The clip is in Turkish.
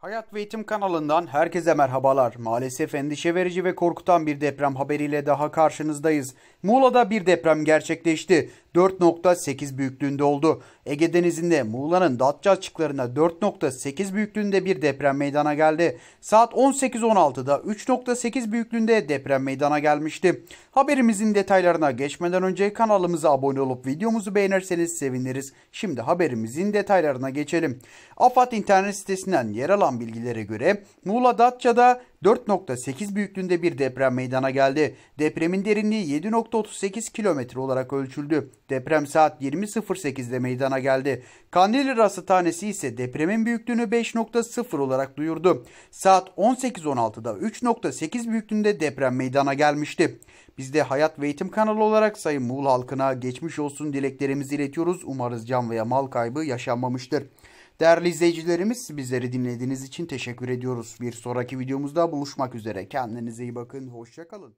Hayat ve Eğitim kanalından herkese merhabalar. Maalesef endişe verici ve korkutan bir deprem haberiyle daha karşınızdayız. Muğla'da bir deprem gerçekleşti. 4.8 büyüklüğünde oldu. Ege Denizi'nde Muğla'nın Datça açıklarına 4.8 büyüklüğünde bir deprem meydana geldi. Saat 18.16'da 3.8 büyüklüğünde deprem meydana gelmişti. Haberimizin detaylarına geçmeden önce kanalımıza abone olup videomuzu beğenirseniz seviniriz. Şimdi haberimizin detaylarına geçelim. AFAD internet sitesinden yer alan bilgilere göre Muğla Datça'da 4.8 büyüklüğünde bir deprem meydana geldi. Depremin derinliği 7.38 kilometre olarak ölçüldü. Deprem saat 20.08'de meydana geldi. Kandilli Rasathanesi ise depremin büyüklüğünü 5.0 olarak duyurdu. Saat 18.16'da 3.8 büyüklüğünde deprem meydana gelmişti. Biz de Hayat ve Eğitim kanalı olarak Sayın Muğla halkına geçmiş olsun dileklerimizi iletiyoruz. Umarız can veya mal kaybı yaşanmamıştır. Değerli izleyicilerimiz bizleri dinlediğiniz için teşekkür ediyoruz. Bir sonraki videomuzda buluşmak üzere. Kendinize iyi bakın. Hoşçakalın.